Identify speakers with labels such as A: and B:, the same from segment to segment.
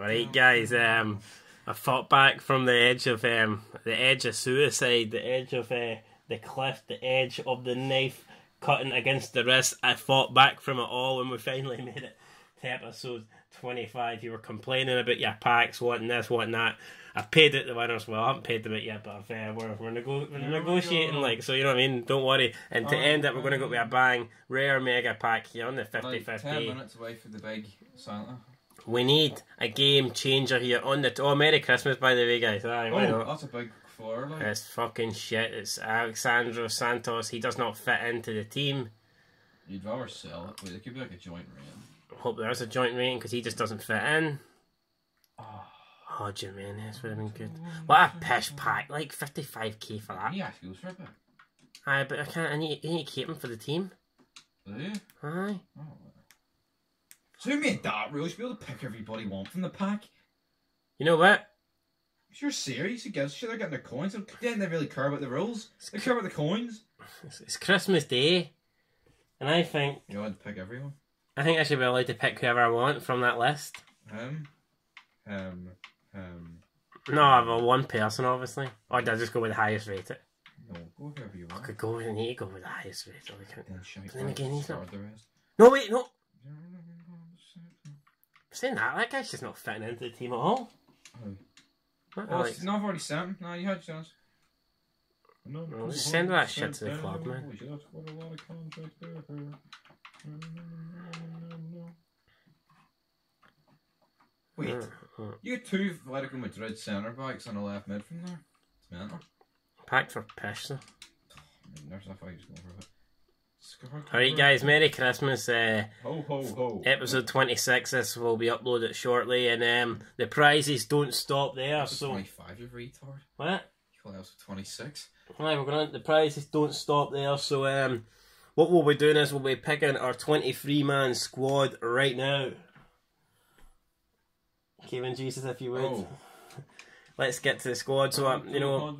A: Alright, guys, um, I fought back from the edge of um, the edge of suicide, the edge of uh, the cliff, the edge of the knife cutting against the wrist. I fought back from it all, and we finally made it to episode 25. You were complaining about your packs, wanting this, wanting that. I've paid it the winners. Well, I haven't paid them it yet, but I've, uh, we're, we're, nego- we're negotiating, like, so you know what I mean? Don't worry. And to
B: Oh,
A: end it, we're going to go with a bang. Rare mega pack here on the 50
B: Like 10
A: 50.
B: minutes away for the big Santa.
A: We need a game changer here on the. T- oh, Merry Christmas, by the way, guys. Aye, why
B: Oh,
A: not?
B: that's a big floor. Like.
A: It's fucking shit. It's Alexandro Santos. He does not fit into the team.
B: You'd rather sell it. Wait, it could be like a joint rating.
A: Hope there's a joint rating because he just doesn't fit in.
B: Oh,
A: Oh, Jimenez would have been good. What a pish pack. Like 55k for that.
B: he actually goes for a bit.
A: Aye, but I can't. I need, I need to keep him for the team.
B: Do you?
A: Aye.
B: Oh. So who made that rule? You should be able to pick everybody one from the pack.
A: You know what?
B: If you're serious, who gives a shit? They're getting their coins. They didn't really care about the rules. They care about the coins.
A: It's, Christmas Day. And I think
B: You had to pick everyone.
A: I think I should be allowed to pick whoever I want from that list.
B: Um, um, um.
A: No, I have a one person, obviously. Or did I just go with the highest rated?
B: No, go whoever you
A: I could go with, I need to go with the highest rated.
B: Then
A: But then again, he's not-
B: the.
A: No, wait, no. Saying that, that guy's just not fitting into the team at all.
B: Who?
A: Not
B: Oh,
A: like-
B: no, I've already sent him. No, you had chance. No,
A: No, send that shit to the club, man.
B: Holy shit, that's quite a lot of contracts. Wait,
A: Uh, uh,
B: you two Atletico Madrid centre backs and a left mid from there. It's mental.
A: packed for pish, though.
B: I mean, there's that fight going for a bit.
A: Alright, guys, Merry Christmas. Uh,
B: Ho ho ho.
A: episode 26, this will be uploaded shortly. And um, the prizes don't stop there,
B: That's
A: so.
B: 25, you retard.
A: What?
B: You call that 26?
A: Right, we're gonna the prizes don't stop there. So um, what we'll be doing is we'll be picking our twenty three man squad right now. Kevin Jesus, if you would.
B: Oh.
A: Let's get to the squad. So uh, you know,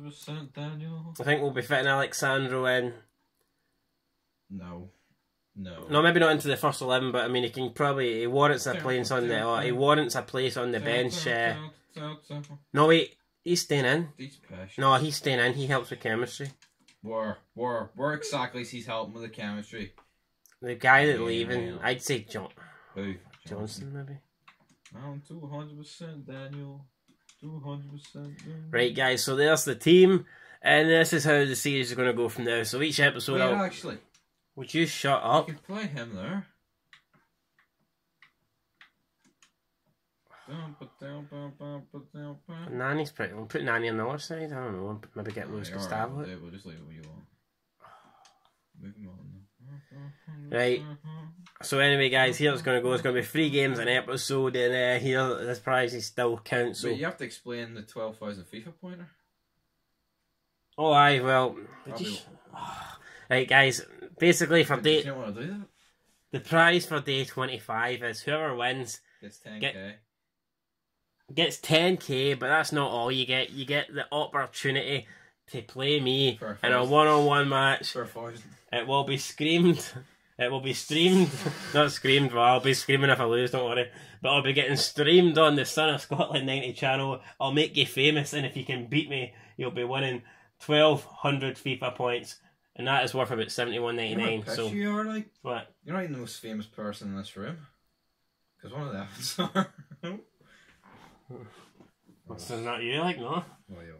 A: I think we'll be fitting Alexandro in.
B: No. No.
A: No, maybe not into the first eleven, but I mean, he can probably he warrants a place on the. Or he warrants a place on the bench. Uh, no, wait, he's staying in. No, he's staying in. He helps with chemistry.
B: Where, where, where exactly is he helping with the chemistry?
A: The guy that
B: Yeah.
A: leaving, I'd say John
B: Who?
A: Johnson, maybe.
B: I'm 200% Daniel. 200%
A: Right, guys, so there's the team, and this is how the series is going to go from now. So each episode,
B: Wait,
A: I'll...
B: actually,
A: would you shut
B: you
A: up?
B: can play him there.
A: Nani's pretty. We'll put Nani on the other side. I don't know. Maybe get Luis Gustavo.
B: Yeah, we'll just leave it where you want. Moving on.
A: Right. So anyway, guys, here it's going to go. It's going to be three games an episode, and uh, here this prize is still count. So
B: Wait, you have to explain the 12,000 FIFA pointer.
A: oh, aye, well, you...
B: be-
A: right, guys. Basically, for day
B: don't want to do that?
A: the prize for day twenty five is whoever wins
B: It's 10k.
A: Get- gets ten k, but that's not all you get. You get the opportunity to play me in a one on one match. It will be screamed. It will be streamed. Not screamed, but I'll be screaming if I lose, don't worry. But I'll be getting streamed on the Son of Scotland 90 channel. I'll make you famous, and if you can beat me, you'll be winning 1,200 FIFA points. And that is worth about seventy one ninety
B: You know how
A: nine. So,
B: you are, like?
A: what?
B: You're not even the most famous person in this room. Because one of the Evans are.
A: So not you, like, no?
B: Well, yeah.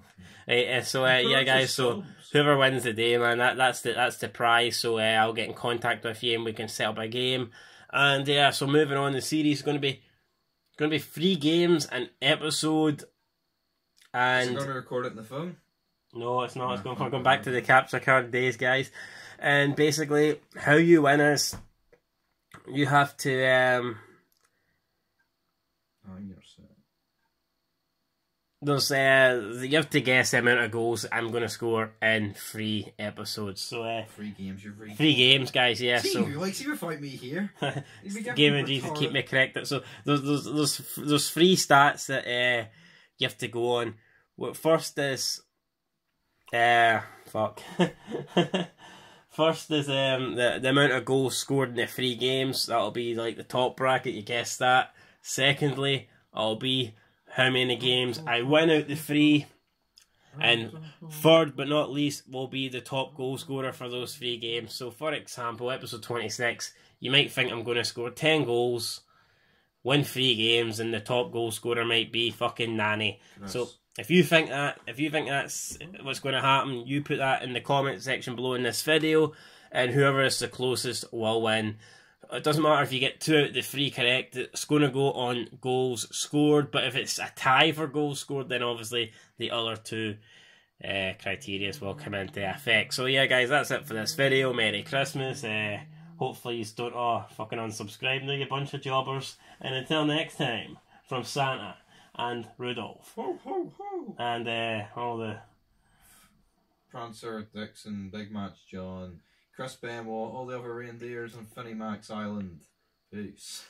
A: Right, uh, so, uh, yeah, guys, so whoever wins the day, man, that, that's the that's the prize. So uh, I'll get in contact with you and we can set up a game. And yeah, so moving on, the series is going to be going to be three games an episode.
B: Is
A: And
B: it going to record it in the phone?
A: No, it's not. It's going for going back to the capture card days, guys. And basically, how you win is you have to um,
B: Oh, you're
A: there's uh, you have to guess the amount of goals I'm going to score in three episodes. So uh,
B: Three games, you've read.
A: three games, guys. Yeah,
B: See,
A: so.
B: you, like, see without me here.
A: Game and Jesus keep me correct. So there's there's there's there's three stats that uh, you have to go on. What first is uh fuck. first is um the the amount of goals scored in the three games. That'll be like the top bracket. You guess that. Secondly, I'll be how many games I win out the three. And third but not least will be the top goal scorer for those three games. So, for example, episode 26, you might think I'm going to score 10 goals, win three games, and the top goal scorer might be fucking Nani. So, if you think that, if you think that's what's going to happen, you put that in the comment section below in this video, and whoever is the closest will win. It doesn't matter if you get two out of the three correct, it's going to go on goals scored, but if it's a tie for goals scored, then obviously the other two uh, criteria will come into effect. So, yeah, guys, that's it for this video. Merry Christmas. Uh, hopefully, you don't oh, fucking unsubscribe now, you bunch of jobbers. And until next time, from Santa and Rudolph.
B: Ho, ho, ho.
A: And uh, all the.
B: Prancer, Dixon, Big Match John, Chris Benoit, all the other reindeers on Finny Max Island. Peace.